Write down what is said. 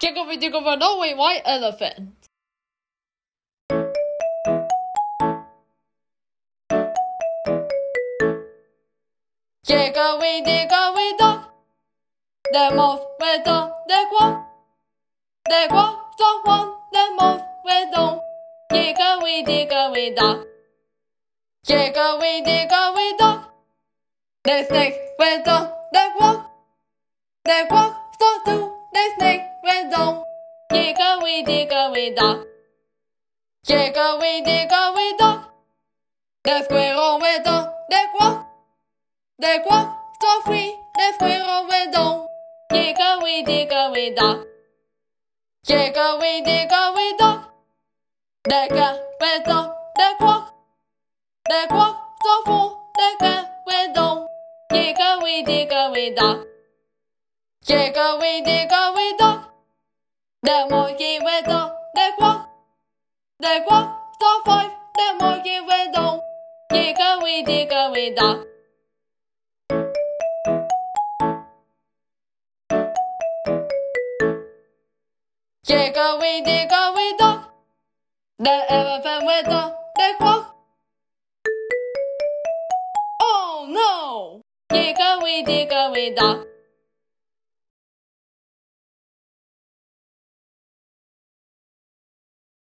Hickory Dickory Norway White Elephant. Hickory Dickory Dock. The mouse went on the quack. The quack the one, the mouse went on. Hickory Dickory Dock. Hickory Dickory Dock. The snake went on the quack. The quack Hickory Dickory Dock. Hickory Dickory Dock. The squirrel went on the quack. The quack so free. The squirrel went on. Hickory Dickory Dock. Hickory Dickory Dock. The cat went on the quack. The quack so full. The cat went on. Jiggly Jiggly Dog. Jiggly Jiggly Dog. The monkey went on the quack. The quack so five. The monkey went on. Hickory Dickory Dock. Hickory Dickory Dock. The elephant went on the quack. Oh no! Hickory Dickory Dock.